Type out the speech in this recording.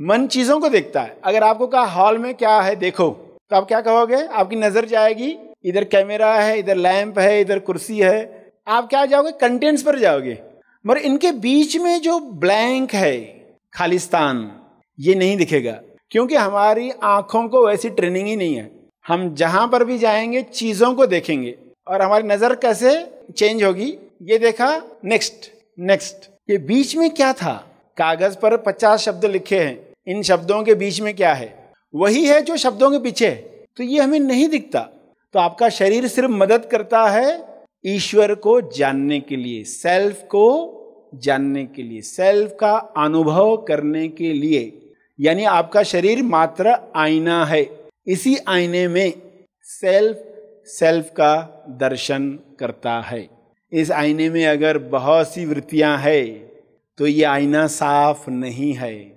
मन चीज़ों को देखता है। अगर आपको कहा, हॉल में क्या है, देखो। तो आप क्या कहोगे? आपकी नज़र जाएगी, इधर कैमरा है, इधर लैंप है, इधर कुर्सी है। आप क्या जाओगे? कंटेंट्स पर जाओगे। मगर इनके बीच में जो ब्लैंक है, खालिस्तान, ये नहीं दिखेगा। क्योंकि हमारी आँखों को वैसी ट्रेनिंग ही नहीं है। हम जहाँ पर भी जाएँगे, चीज़ों को देखेंगे। और हमारी नज़र कैसे चेंज होगी? ये देखा, नेक्स्ट नेक्स्ट। ये बीच में क्या था? कागज़ पर पचास शब्द लिखे हैं। इन शब्दों के बीच में क्या है? वही है जो शब्दों के पीछे है। तो ये हमें नहीं दिखता। तो आपका शरीर सिर्फ़ मदद करता है ईश्वर को जानने के लिए, सेल्फ को जानने के लिए, सेल्फ का अनुभव करने के लिए। यानी आपका शरीर मात्र आईना है। इसी आईने में सेल्फ सेल्फ का दर्शन करता है। इस आईने में अगर बहुत सी वृत्तियाँ है तो ये आईना साफ़ नहीं है।